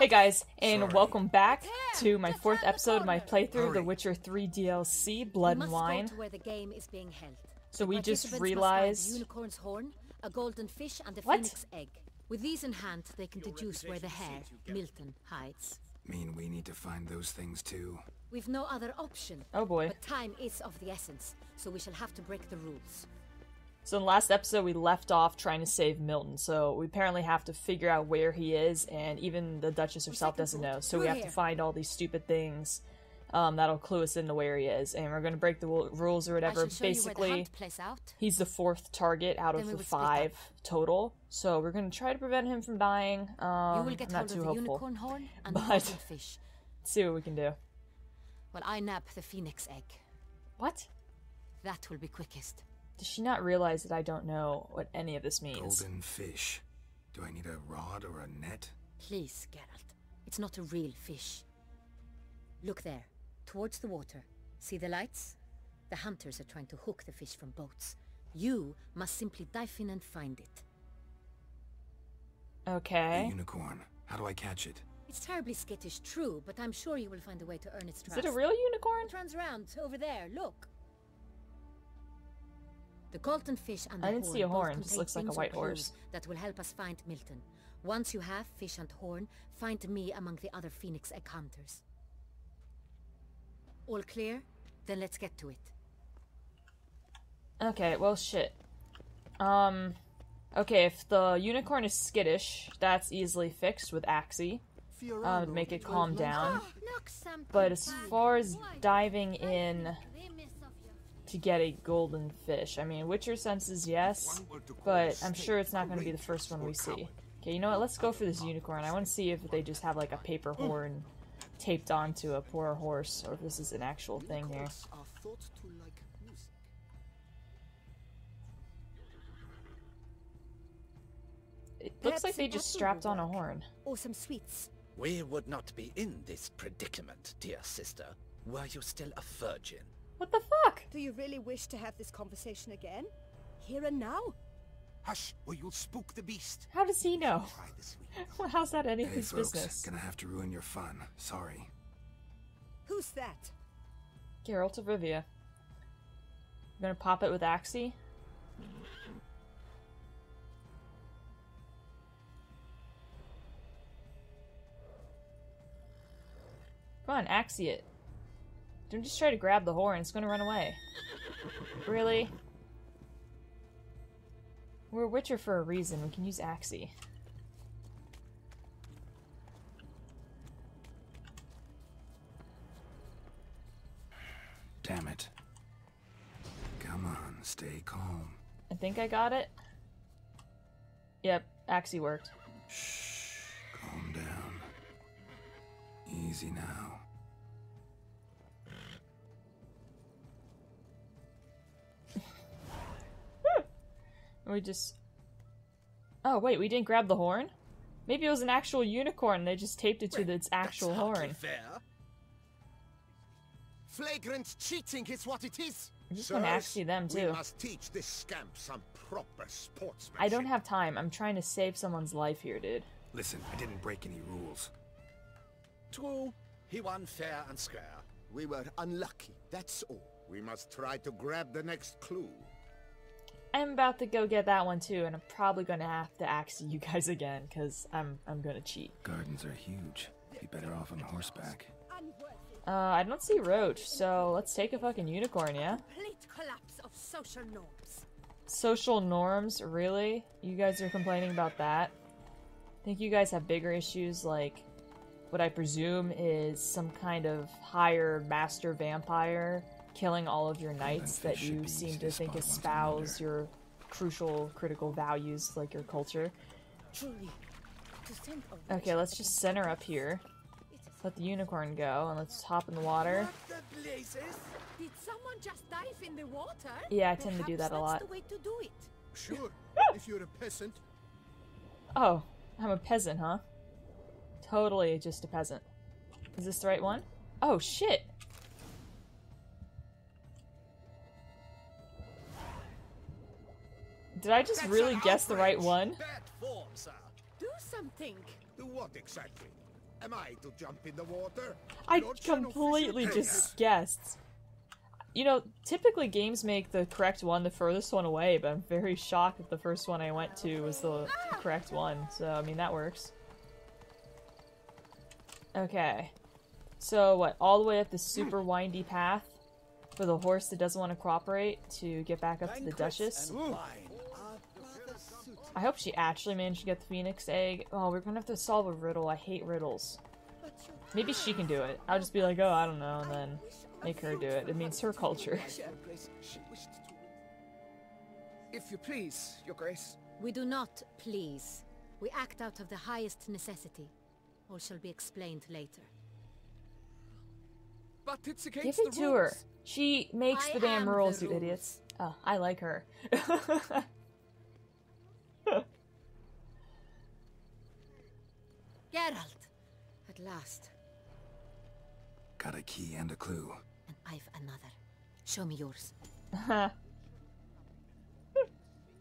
Hey guys, and welcome back to my fourth episode of my playthrough of The Witcher 3 DLC, Blood and Wine. where the game is being held. So we just Participants must find realized- a unicorn's horn, a golden fish, and a What? phoenix egg. With these in hand, they can deduce where the hare, Milton, hides. Mean we need to find those things too. We've no other option. Oh boy. But time is of the essence, so we shall have to break the rules. So in the last episode we left off trying to save Milton, so we apparently have to figure out where he is, and even the Duchess herself doesn't know, so we have to find all these stupid things um, that'll clue us into where he is, and we're gonna break the rules or whatever. shall show you where the Basically, out. he's the fourth target out Then of the would split up. five total, so we're gonna try to prevent him from dying. Um, you will get I'm not too the hopeful. unicorn horn and But- see what we can do. Well, I nab the phoenix egg. What? That will be quickest. Does she not realize that I don't know what any of this means? Golden fish. Do I need a rod or a net? Please, Geralt. It's not a real fish. Look there, towards the water. See the lights? The hunters are trying to hook the fish from boats. You must simply dive in and find it. Okay. A unicorn. How do I catch it? It's terribly skittish, true, but I'm sure you will find a way to earn its trust. Is trust. it a real unicorn? It runs around over there. Look. The Colton fish and the I didn't horn see a both horn, just looks like a white clues horse. That will help us find Milton. Once you have fish and horn, find me among the other phoenix egg hunters. All clear? Then let's get to it. Okay, well, shit. Um, okay, if the unicorn is skittish, that's easily fixed with Axii. Um, to make it calm down. But as far as diving in to get a golden fish, I mean, Witcher senses yes, but I'm sure it's not going to be the first one we see. Okay, you know what? Let's go for this unicorn. I want to see if they just have like a paper horn taped onto a poor horse, or if this is an actual thing here. are thought to like music. It looks like they just strapped on a horn. Or some sweets. We would not be in this predicament, dear sister, were you still a virgin. What the fuck? Do you really wish to have this conversation again? Here and now? Hush, or you'll spook the beast. How does he know? Try this week. Well, how's that any of Hey his folks, business? gonna have to ruin your fun. Sorry. Who's that? Geralt of Rivia. I'm gonna pop it with Axii. Come on, Axii it. Don't just try to grab the horn, it's gonna run away. Really? We're a Witcher for a reason, we can use Axii. Damn it. Come on, stay calm. I think I got it. Yep, Axii worked. Shh. Calm down. Easy now. We just. Oh, wait, we didn't grab the horn? Maybe it was an actual unicorn, they just taped it to its actual horn. fair. Flagrant cheating is what it is. I'm just gonna actually them, too. We must teach this scamp some proper sportsmanship. I don't have time. I'm trying to save someone's life here, dude. Listen, I didn't break any rules. True, he won fair and square. We were unlucky, that's all. We must try to grab the next clue. I'm about to go get that one too, and I'm probably gonna have to axe you guys again, because I'm I'm gonna cheat. Gardens are huge. Be better off on horseback. Uh, I don't see Roach, so let's take a fucking unicorn, yeah? Complete collapse of social norms. Social norms, really? You guys are complaining about that? I think you guys have bigger issues like what I presume is some kind of higher master vampire killing all of your knights that you seem to to think espouse your crucial critical values like your culture. Truly. To send Okay, let's just center up here. Let the unicorn go and let's hop in the water. The? Did someone just dive in the water? Yeah, I tend to do that a lot. The way to do it. Sure, if you're a peasant. Oh, I'm a peasant, huh? Totally just a peasant. Is this the right one? Oh, shit! Did I just That's really an guess the right one? Bad form, sir. Do something. Do what exactly? Am I to jump in the water? I Lord completely official just guessed. You know, typically games make the correct one the furthest one away, but I'm very shocked that the first one I went to was the ah! correct one. So, I mean, that works. Okay. So, what, all the way up the super windy path for the horse that doesn't want to cooperate to get back up to the Duchess? I hope she actually managed to get the Phoenix egg. Oh, we're gonna have to solve a riddle. I hate riddles. Maybe she can do it. I'll just be like, oh, I don't know, and then make her do it. It means her culture. If you please, Your Grace. We do not please. We act out of the highest necessity. All shall be explained later. But it's Give against it the to rules. her. She makes I the damn am the rules, you idiots. Oh, I like her. Geralt! At last. Got a key and a clue. And I've another. Show me yours.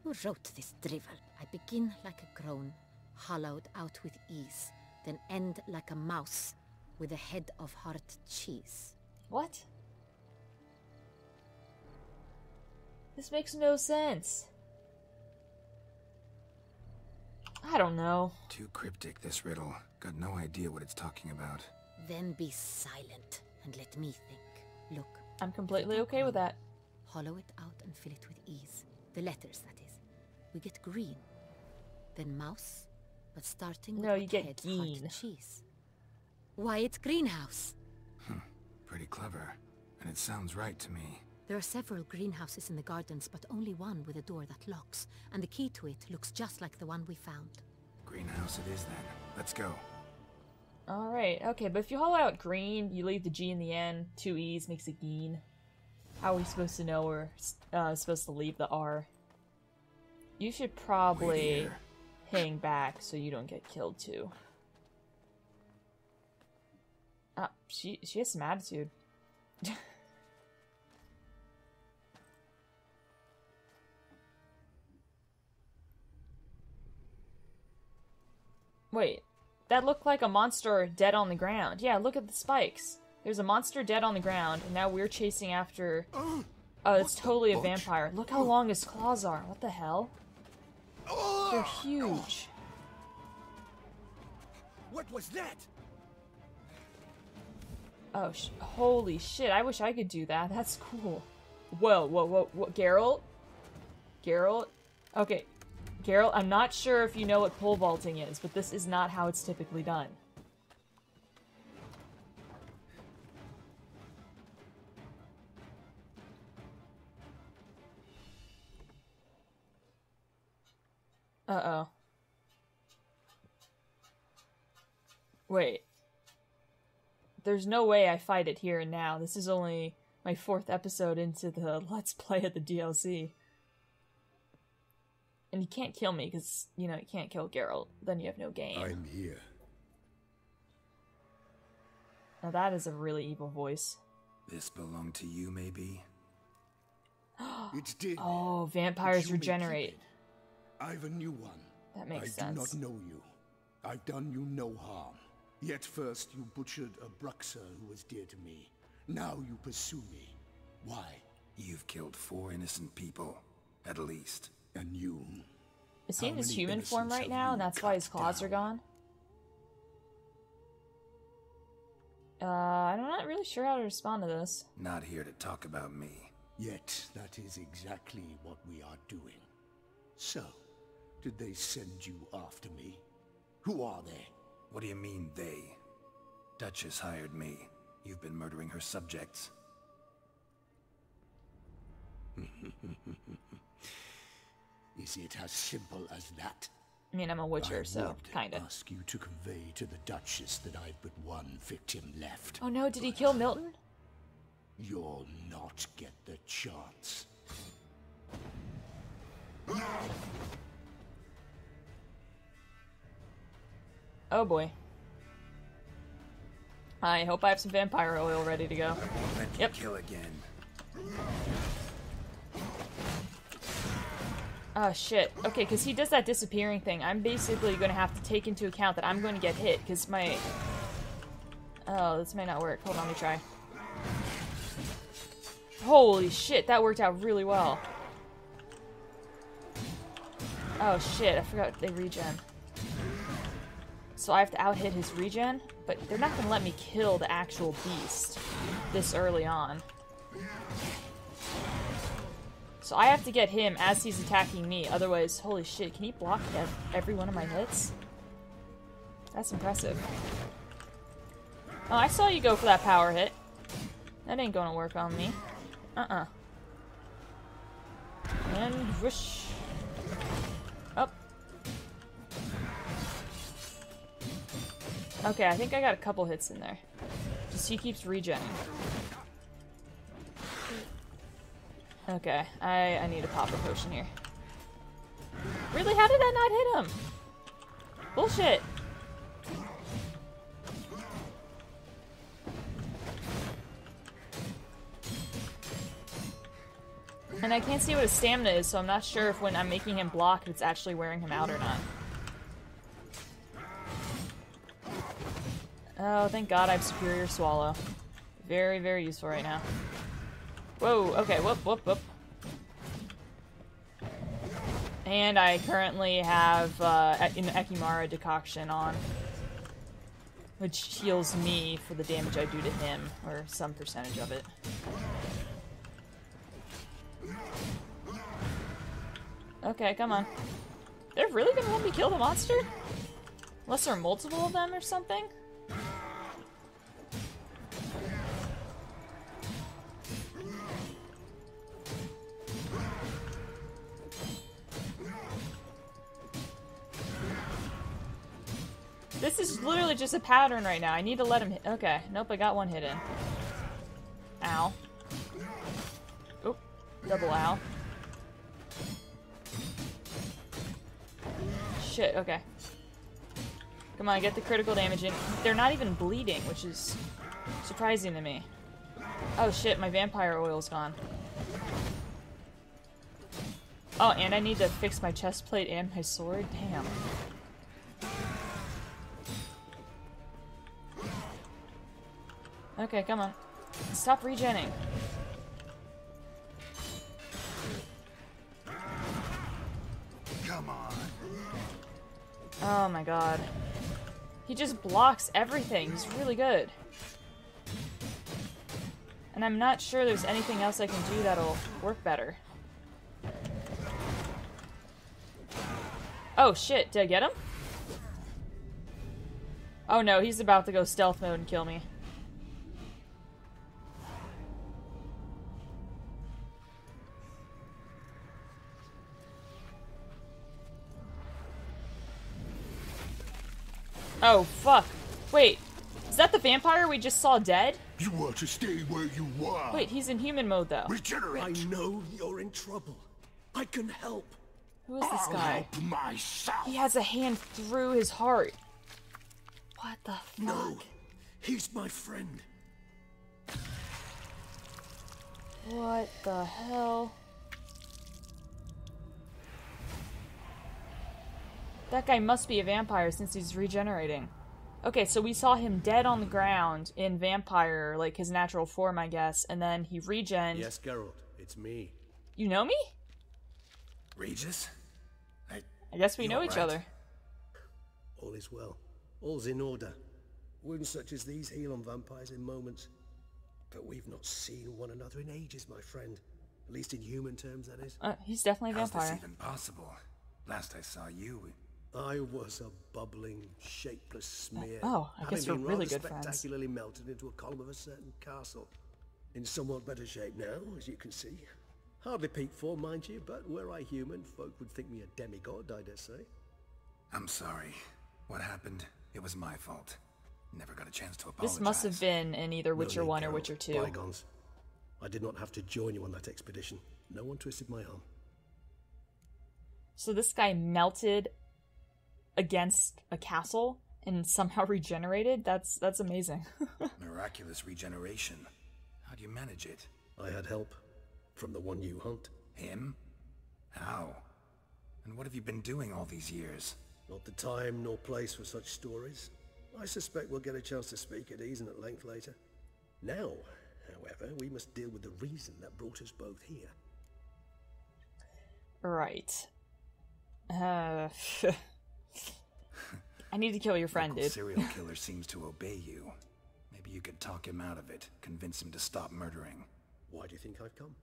Who wrote this drivel? I begin like a groan, hollowed out with ease, then end like a mouse, with a head of hard cheese. what? This makes no sense. I don't know. Too cryptic, this riddle. Got no idea what it's talking about. Then be silent and let me think. Look, I'm completely okay with that. hollow it out and fill it with ease. The letters, that is. We get green. Then mouse, but starting with No, you get head, geen. heart, cheese. Why, it's greenhouse. Hmm. Pretty clever. And it sounds right to me. There are several greenhouses in the gardens, but only one with a door that locks, and the key to it looks just like the one we found. Greenhouse it is then. Let's go. Alright, okay, but if you hollow out green, you leave the G in the end, two E's makes a geen. How are we supposed to know we're uh, supposed to leave the R? You should probably hang back so you don't get killed too. Ah, she she has some attitude. Wait, that looked like a monster dead on the ground. Yeah, look at the spikes. There's a monster dead on the ground, and now we're chasing after. Oh, it's totally a vampire. Look how long his claws are. What the hell? They're huge. What was that? Oh, sh- holy shit! I wish I could do that. That's cool. Whoa, whoa, whoa, whoa, Geralt, Geralt. Okay, Geralt. I'm not sure if you know what pole vaulting is, but this is not how it's typically done. Uh oh. Wait. There's no way I fight it here and now. This is only my fourth episode into the Let's Play of the DLC. And you can't kill me because, you know, you can't kill Geralt. Then you have no game. I'm here. Now that is a really evil voice. This belonged to you, maybe? It did. Oh, vampires you may keep regenerate. I've a new one. That makes I sense. do not know you. I've done you no harm. Yet first you butchered a Bruxa who was dear to me. Now you pursue me. Why? You've killed four innocent people, at least. And you? Is he in his human form right now, and that's why his cut claws are gone? Uh, I'm not really sure how to respond to this. Not here to talk about me. Yet that is exactly what we are doing. So, did they send you after me? Who are they? What do you mean, they? Duchess hired me. You've been murdering her subjects. Is it as simple as that? I mean, I'm a Witcher, I so kinda. ask you to convey to the Duchess that I've but one victim left. Oh no, did he kill Milton? You'll not get the chance. Oh boy. I hope I have some vampire oil ready to go. Let Yep. kill again. Oh shit. Okay, because he does that disappearing thing. I'm basically going to have to take into account that I'm going to get hit because my Oh, this may not work. Hold on, let me try. Holy shit, that worked out really well. Oh shit, I forgot they regen. So I have to out-hit his regen, but they're not gonna let me kill the actual beast this early on. So I have to get him as he's attacking me, otherwise, holy shit, can he block every one of my hits? That's impressive. Oh, I saw you go for that power hit. That ain't gonna work on me. Uh-uh. And whoosh. Up. Okay, I think I got a couple hits in there. Just he keeps regenning. Okay, I, I need to pop a potion here. Really? How did that not hit him? Bullshit. And I can't see what his stamina is, so I'm not sure if when I'm making him block, it's actually wearing him out or not. Oh, thank god I have Superior Swallow. Very, very useful right now. Whoa, okay, whoop, whoop, whoop. And I currently have uh, an Ekimmara decoction on. Which heals me for the damage I do to him, or some percentage of it. Okay, come on. They're really gonna let me kill the monster? Unless there are multiple of them or something? This is literally just a pattern right now. I need to let him hit. Okay. Nope, I got one hit in. Ow. Oop. Double ow. Shit, okay. Come on, get the critical damage in. They're not even bleeding, which is surprising to me. Oh shit, my vampire oil's gone. Oh, and I need to fix my chest plate and my sword? Damn. Okay, come on. Stop regenning. Come on. Oh my god. He just blocks everything. He's really good. And I'm not sure there's anything else I can do that'll work better. Oh shit, did I get him? Oh no, he's about to go stealth mode and kill me. Oh, fuck. Wait, is that the vampire we just saw dead? You want to stay where you are. Wait, he's in human mode, though. Regenerate. I know you're in trouble. I can help. Who is this I'll guy? help myself. He has a hand through his heart. What the fuck? No, he's my friend. What the hell? That guy must be a vampire since he's regenerating. Okay, so we saw him dead on the ground in vampire, like his natural form, I guess, and then he regen. Yes, Geralt, it's me. You know me? Regis? I, I guess we know each alright? other. All is well. All's in order. Wounds such as these heal on vampires in moments. But we've not seen one another in ages, my friend. At least in human terms, that is. Uh, he's definitely a how's this even possible? Last I saw you, I was a bubbling, shapeless uh, smear. Oh, I guess we're been really rather good friends. spectacularly melted into a column of a certain castle. In somewhat better shape now, as you can see. Hardly peak form, mind you, but were I human, folk would think me a demigod, I dare say. I'm sorry. What happened? It was my fault. Never got a chance to apologize. This must have been in either Witcher need, 1 or Witcher 2. Bygones. I did not have to join you on that expedition. No one twisted my arm. So this guy melted against a castle and somehow regenerated? That's that's amazing. Miraculous regeneration. How do you manage it? I had help from the one you hunt. Him? How? And what have you been doing all these years? Not the time nor place for such stories. I suspect we'll get a chance to speak at ease and at length later. Now, however, we must deal with the reason that brought us both here. Right. Uh, I need to kill your friend, Local dude. serial killer seems to obey you. Maybe you could talk him out of it, convince him to stop murdering. Why do you think I've come?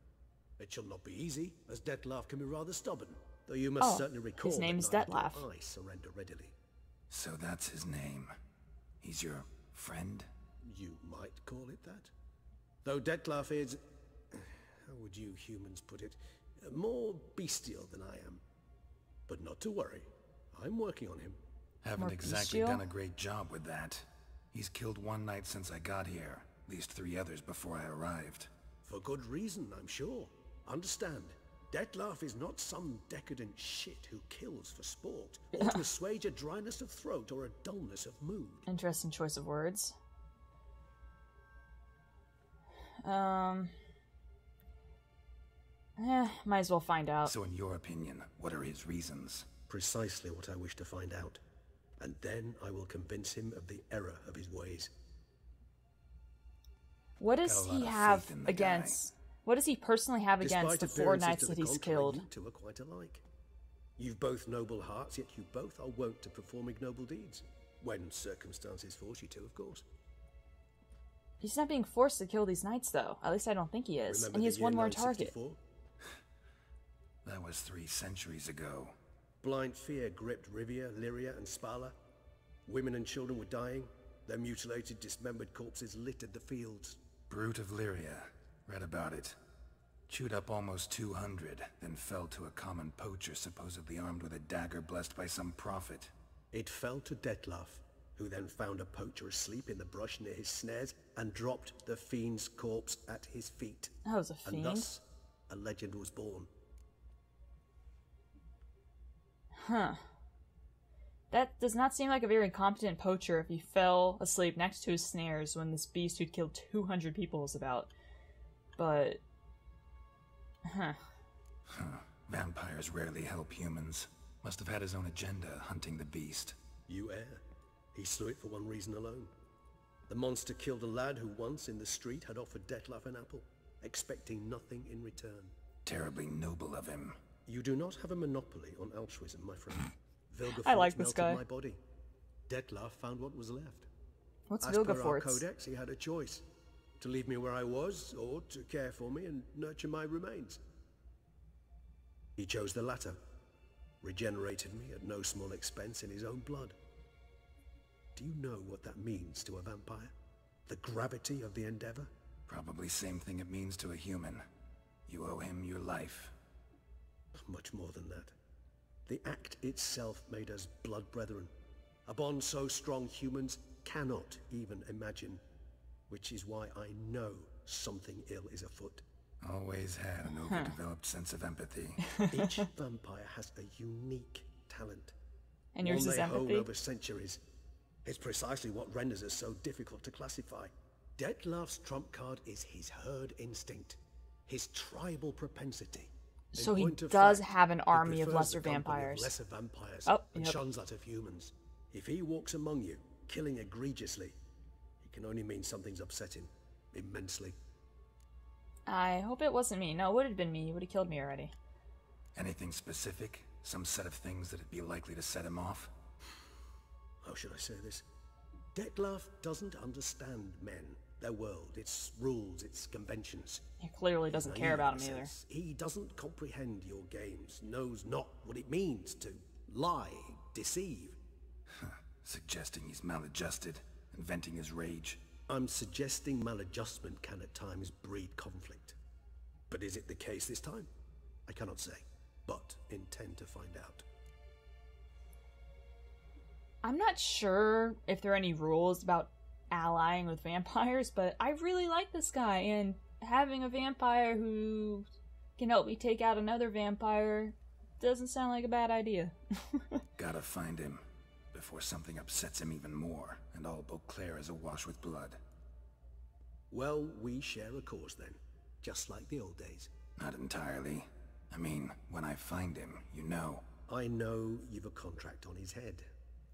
It shall not be easy, as Dettlaff can be rather stubborn. Though you must Oh, certainly recall his that name's neither do Dettlaff. I surrender readily. So that's his name. He's your friend? You might call it that. Though Dettlaff is... How would you humans put it? More bestial than I am. But not to worry. I'm working on him. Haven't More exactly bestial? done a great job with that. He's killed one night since I got here, at least three others before I arrived. For good reason, I'm sure. Understand, Dettlaff is not some decadent shit who kills for sport, or to assuage a dryness of throat or a dullness of mood. Interesting choice of words. Um. Eh, might as well find out. So in your opinion, what are his reasons? Precisely what I wish to find out. And then I will convince him of the error of his ways. What does Got a lot he have faith in the guy. against? What does he personally have against the four knights to that he's contrary, killed? You two are quite alike. You've both noble hearts, yet you both are wont to perform ignoble deeds. When circumstances force you to, of course. He's not being forced to kill these knights, though. At least I don't think he is. Remember and he has one more target. That was three centuries ago. Blind fear gripped Rivia, Lyria, and Spalla. Women and children were dying. Their mutilated, dismembered corpses littered the fields. Brute of Lyria. Read about it. Chewed up almost 200, then fell to a common poacher supposedly armed with a dagger blessed by some prophet. It fell to Dettlaff, who then found a poacher asleep in the brush near his snares and dropped the fiend's corpse at his feet. That was a fiend. And thus, a legend was born. Huh. That does not seem like a very competent poacher if he fell asleep next to his snares when this beast who'd killed 200 people is about. But. Huh. huh. Vampires rarely help humans. Must have had his own agenda hunting the beast. You err. He slew it for one reason alone. The monster killed a lad who once in the street had offered Dettlaff an apple, expecting nothing in return. Terribly noble of him. You do not have a monopoly on altruism, my friend. Vilgefortz I like this melted guy. my body. Dettlaff found what was left. What's As per our codex, he had a choice. To leave me where I was, or to care for me and nurture my remains. He chose the latter. Regenerated me at no small expense in his own blood. Do you know what that means to a vampire? The gravity of the endeavor? Probably same thing it means to a human. You owe him your life. Much more than that. The act itself made us blood brethren. A bond so strong humans cannot even imagine. Which is why I know something ill is afoot. Always had an overdeveloped sense of empathy. Each vampire has a unique talent. And yours one is they honed empathy? over centuries. It's precisely what renders us so difficult to classify. Dettlaff's trump card is his herd instinct, his tribal propensity. In So he does fact, have an army of prefers lesser the company of vampires. lesser vampires Oh, and yep. shuns that of humans. If he walks among you, killing egregiously, it can only mean something's upset him immensely. I hope it wasn't me. No, it would have been me. He would have killed me already. Anything specific? Some set of things that'd be likely to set him off? how should I say this? Dettlaff doesn't understand men, their world, its rules, its conventions. He clearly doesn't care about in him either. He doesn't comprehend your games, knows not what it means to lie, deceive. Suggesting he's maladjusted and venting his rage. I'm suggesting maladjustment can at times breed conflict. But is it the case this time? I cannot say, but intend to find out. I'm not sure if there are any rules about allying with vampires, but I really like this guy, and having a vampire who can help me take out another vampire doesn't sound like a bad idea. Gotta find him before something upsets him even more and all Beauclair is awash with blood. Well, we share a cause then, just like the old days. Not entirely. I mean, when I find him, you know. I know you've a contract on his head.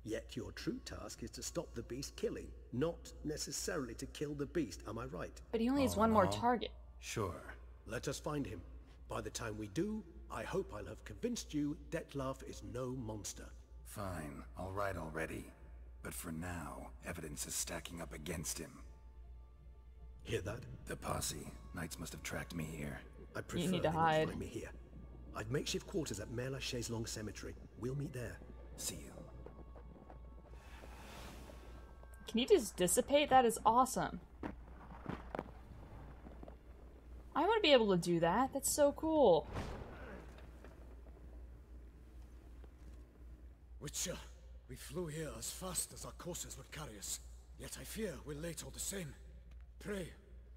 Yet your true task is to stop the beast killing, not necessarily to kill the beast, am I right? But he only has one more uh-huh. target. Sure. Let us find him. By the time we do, I hope I'll have convinced you Dettlaff is no monster. Fine, all right already. But for now, evidence is stacking up against him. Hear that? The posse. Knights must have tracked me here. I prefer you need to they hide. find me here. I've makeshift quarters at Mère Lachaise Long Cemetery. We'll meet there. See you. Can you just dissipate? That is awesome. I want to be able to do that. That's so cool. Witcher, we flew here as fast as our courses would carry us. Yet I fear we're late all the same. Pray,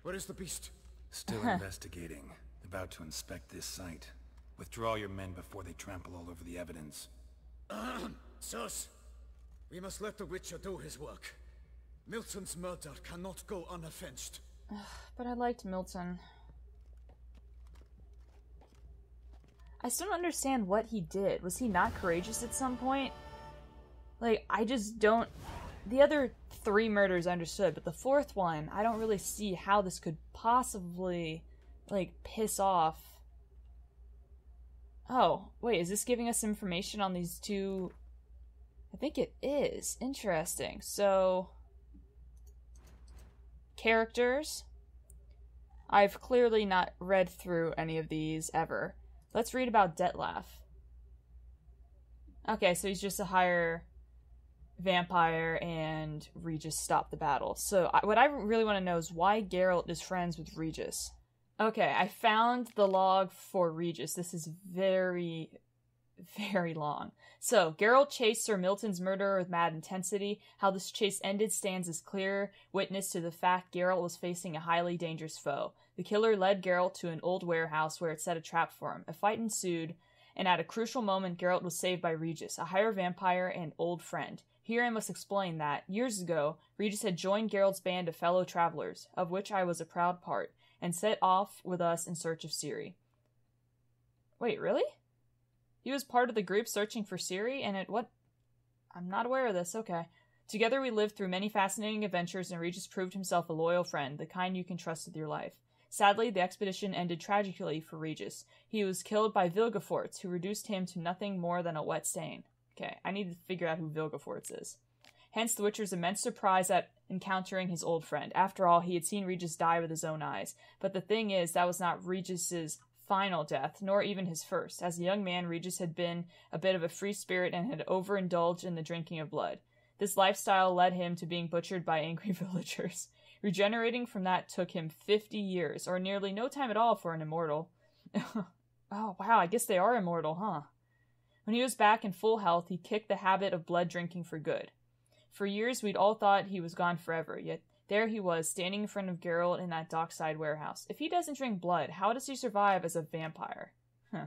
where is the beast? Still investigating. About to inspect this site. Withdraw your men before they trample all over the evidence. Sus! We must let the Witcher do his work. Milton's murder cannot go unavenged. But I liked Milton. I still don't understand what he did. Was he not courageous at some point? Like, I just don't. The other three murders I understood, but the fourth one, I don't really see how this could possibly, like, piss off. Oh, wait, is this giving us information on these two? I think it is. Interesting. So, characters. I've clearly not read through any of these ever. Let's read about Dettlaff. Okay, so he's just a higher vampire and Regis stopped the battle. So what I really want to know is why Geralt is friends with Regis. Okay, I found the log for Regis. This is very, very long. So, Geralt chased Sir Milton's murderer with mad intensity. How this chase ended stands as clear witness to the fact Geralt was facing a highly dangerous foe. The killer led Geralt to an old warehouse where it set a trap for him. A fight ensued, and at a crucial moment, Geralt was saved by Regis, a higher vampire and old friend. Here I must explain that, years ago, Regis had joined Geralt's band of fellow travelers, of which I was a proud part, and set off with us in search of Ciri. Wait, really? He was part of the group searching for Ciri, and at what? I'm not aware of this, okay. Together we lived through many fascinating adventures, and Regis proved himself a loyal friend, the kind you can trust with your life. Sadly, the expedition ended tragically for Regis. He was killed by Vilgefortz, who reduced him to nothing more than a wet stain. Okay, I need to figure out who Vilgefortz is. Hence the Witcher's immense surprise at encountering his old friend. After all, he had seen Regis die with his own eyes. But the thing is, that was not Regis's final death, nor even his first. As a young man, Regis had been a bit of a free spirit and had overindulged in the drinking of blood. This lifestyle led him to being butchered by angry villagers. Regenerating from that took him 50 years, or nearly no time at all for an immortal. oh, wow, I guess they are immortal, huh? When he was back in full health, he kicked the habit of blood drinking for good. For years, we'd all thought he was gone forever, yet there he was, standing in front of Geralt in that dockside warehouse. If he doesn't drink blood, how does he survive as a vampire? Huh.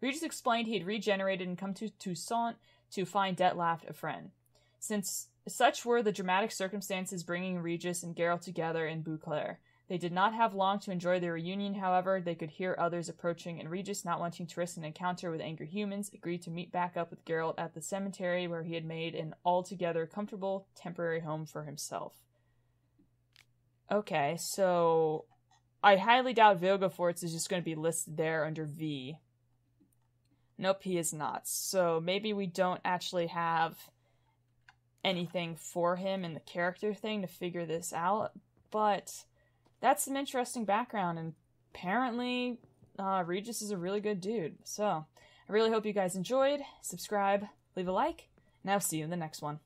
Regis explained he had regenerated and come to Toussaint to find Dettlaff a friend. Since such were the dramatic circumstances bringing Regis and Geralt together in Beauclair. They did not have long to enjoy their reunion, however. They could hear others approaching, and Regis, not wanting to risk an encounter with angry humans, agreed to meet back up with Geralt at the cemetery where he had made an altogether comfortable temporary home for himself. Okay, so I highly doubt Vilgefortz is just going to be listed there under V. Nope, he is not. So maybe we don't actually have anything for him in the character thing to figure this out, but that's some interesting background, and apparently uh, Regis is a really good dude. So I really hope you guys enjoyed. Subscribe, leave a like, and I'll see you in the next one.